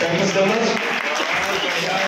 Thank you so much.